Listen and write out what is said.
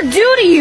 ever do to you?